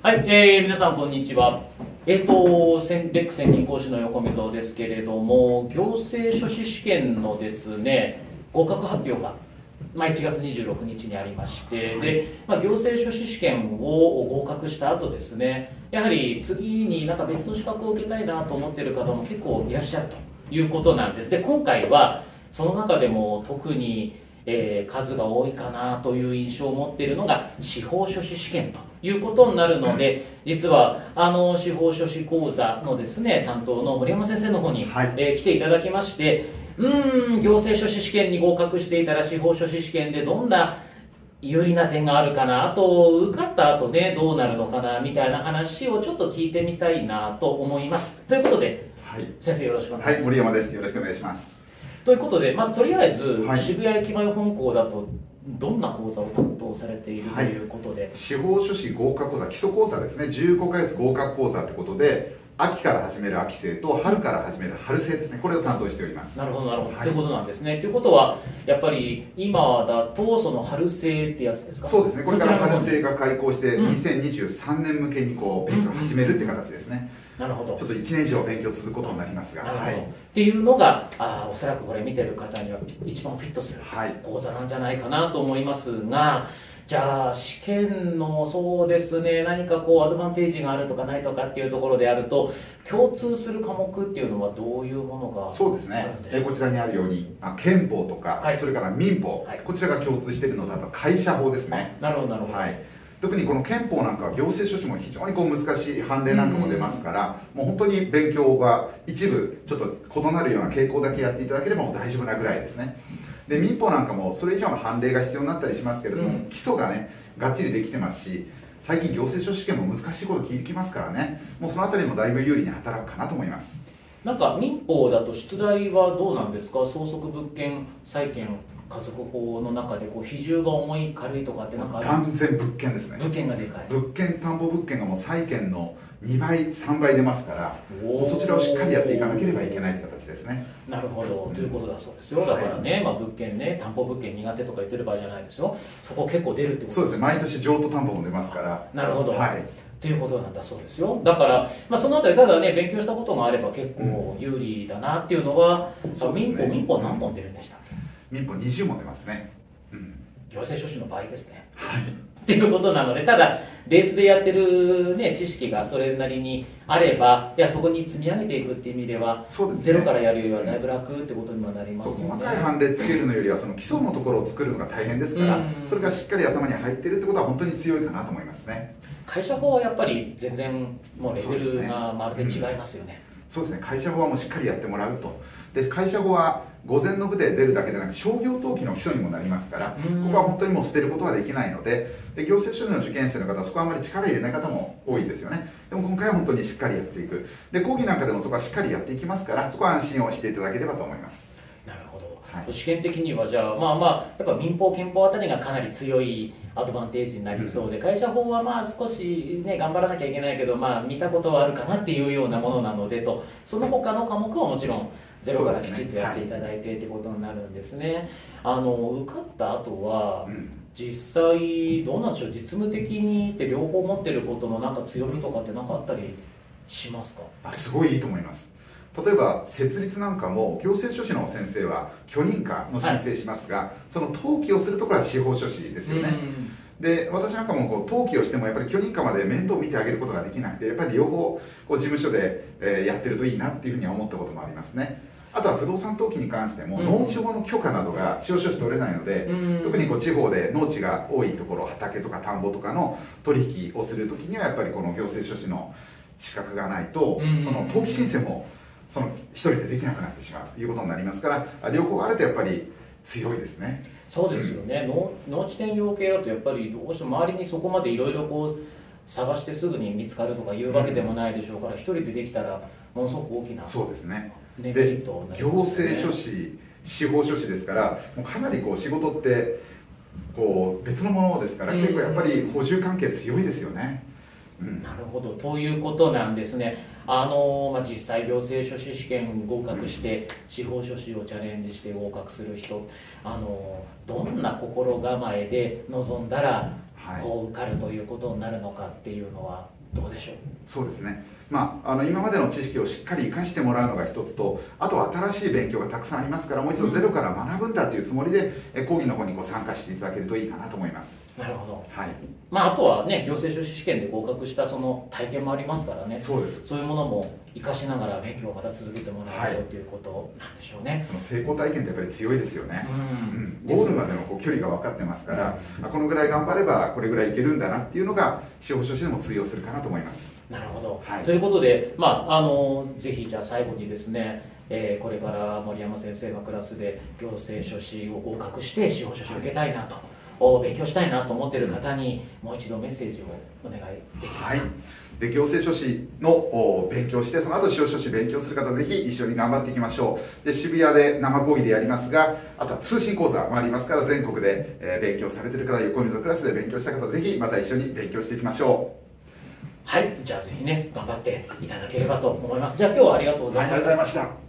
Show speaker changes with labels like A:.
A: はい、えー、皆さんこんにちは。えっ、ー、と、レック専任講師の横溝ですけれども、行政書士試験のですね、合格発表が、まあ、1月26日にありまして、はい、で、まあ、行政書士試験を合格した後ですね、やはり次になんか別の資格を受けたいなと思っている方も結構いらっしゃるということなんです。で、今回はその中でも特にえー、数が多いかなという印象を持っているのが司法書士試験ということになるので実はあの司法書士講座のですね担当の森山先生の方に、はい、えー、来ていただきましてうん行政書士試験に合格していたら司法書士試験でどんな有利な点があるかなあと受かった後ねどうなるのかなみたいな話をちょっと聞いてみたいなと思います。ということで、はい、先生よろしくお願いします、はい、
B: 森山です。よろしくお願いします
A: ということでまずとりあえず、はい、渋谷駅前本校だとどんな講座を担当されているということで、はい、
B: 司法書士合格講座基礎講座ですね。15か月合格講座ってことで秋から始める秋生と春から始める春生ですね。これを担当しております。
A: なるほどなるほど、はい、ということなんですね。ということはやっぱり今だとその春生ってやつですか？
B: そうですね。これから春生が開校して2023年向けにこう勉強を始めるって形ですね、うんうん
A: なるほど。
B: ちょっと1年以上勉強続くことになりますが、
A: はい、っていうのがあおそらくこれ見てる方には一番フィットする講座なんじゃないかなと思いますが、じゃあ試験のそうですね何かこうアドバンテージがあるとかないとかっていうところであると共通する科目っていうのはどういうものが
B: そうですね。えこちらにあるように、まあ、憲法とか、はい、それから民法、はい、こちらが共通しているのだと会社法ですね。
A: なるほどなるほど、
B: はい特にこの憲法なんかは行政書士も非常にこう難しい判例なんかも出ますから、もう本当に勉強が一部ちょっと異なるような傾向だけやっていただければもう大丈夫なぐらいですね。で民法なんかもそれ以上の判例が必要になったりしますけれども、うん、基礎がねがっちりできてますし最近行政書士試験も難しいこと聞きますからね。もうその辺りもだいぶ有利に働くかなと思います。
A: なんか民法だと出題はどうなんですか？相続物件債権家族法の中でこう比重が重い軽いとかってなんか
B: 断然物件ですね。
A: 物件がでかい。
B: 物件担保物件がもう債権の2倍3倍出ますからそちらをしっかりやっていかなければいけないって形ですね。
A: なるほど、ということだそうですよ。だからね、はい、まあ、物件ね担保物件苦手とか言ってる場合じゃないですよ。そこ結構出るってこと
B: そうですね。毎年譲渡担保も出ますから。
A: なるほど。はい。ということなんだそうですよ。だから、まあ、そのあたりただね勉強したことがあれば結構有利だなっていうのは、うん、民法民法何本出るんでしたっけ？
B: 民法20も出ますね。
A: 行政書士の場合ですね。はい、っていうことなのでただベースでやってる、ね、知識がそれなりにあればいやそこに積み上げていくっていう意味ではそうです、ね、ゼロからやるよりはだいぶ楽ってことにもなりますので、
B: 細かい判例つけるのよりはその基礎のところを作るのが大変ですから、それがしっかり頭に入ってるってことは本当に強いかなと思いますね。
A: 会社法はやっぱり全然もうレベルがまるで違いますよね
B: そうですね。会社法はもうしっかりやってもらうと。で会社法は午前の部で出るだけでなく商業登記の基礎にもなりますからここは本当にもう捨てることはできないのでで行政書士の受験生の方はそこはあまり力入れない方も多いですよね。でも今回は本当にしっかりやっていく。で講義なんかでもそこはしっかりやっていきますからそこは安心をしていただければと思います
A: 試験的にはじゃあまあまあやっぱ民法憲法あたりがかなり強いアドバンテージになりそうで、うん、会社法はまあ少しね頑張らなきゃいけないけどまあ見たことはあるかなっていうようなものなのでとその他の科目はもちろんゼロからきちっとやっていただいてってことになるんですね。あの受かった後は、うん、実際どうなんでしょう？実務的にって両方持ってることのなんか強みとかって何かあったりしますか？
B: あすごいいいと思います例えば設立なんかも行政書士の先生は許認可の申請しますが、はい、その登記をするところは司法書士ですよね、で私なんかもこう登記をしてもやっぱり許認可まで面倒を見てあげることができなくてやっぱり両方こう事務所で、えー、やってるといいなっていうふうに思ったこともありますね。あとは不動産登記に関しても、農地法の許可などが司法書士取れないので、うん、特にこう地方で農地が多いところ畑とか田んぼとかの取引をするときにはやっぱりこの行政書士の資格がないと、うん、その登記申請もその一人でできなくなってしまうということになりますから両方あるとやっぱり強いですね。
A: そうですよね、うん、農地転用系だとやっぱりどうしても周りにそこまでいろいろこう探してすぐに見つかるとかいうわけでもないでしょうから一、人でできたらものすごく大きな
B: そうですね。で行政書士司法書士ですからもうかなりこう仕事ってこう別のものですから、結構やっぱり補充関係強いですよね。
A: うん、なるほど。ということなんですね。あのまあ、実際行政書士試験合格して司法書士をチャレンジして合格する人あのどんな心構えで臨んだらこう受かるということになるのかっていうのはどうでしょう？
B: そうですねまあ、あの今までの知識をしっかり生かしてもらうのが一つとあとは新しい勉強がたくさんありますからもう一度ゼロから学ぶんだというつもりで、うん、講義の方にこう参加していただけるといいかなと思います。
A: なるほど、はい。まあ、あとはね行政書士試験で合格したその体験もありますからね。
B: そうです。
A: そういうものも生かしながら勉強をまた続けてもらえるとい。うことなんでしょうね、
B: はい、成功体験ってやっぱり強いですよね、うん、ゴールまでのこう距離が分かってますから、うん、このぐらい頑張ればこれぐらいいけるんだなっていうのが司法書士でも通用するかなと思います
A: なるほど、はい、ということで、まあ、あのぜひじゃあ最後にですね、えー、これから森山先生のクラスで行政書士を合格して司法書士を受けたいなと、はい、勉強したいなと思っている方にもう一度メッセージをお願いできますか、はい。
B: で行政書士の勉強してその後司法書士勉強する方ぜひ一緒に頑張っていきましょう。で渋谷で生講義でやりますがあとは通信講座もありますから全国で、え勉強されてる方横溝クラスで勉強した方ぜひまた一緒に勉強していきましょう
A: はいじゃあぜひね頑張っていただければと思います。じゃあ今日はありがとうございました、ありがとうございました。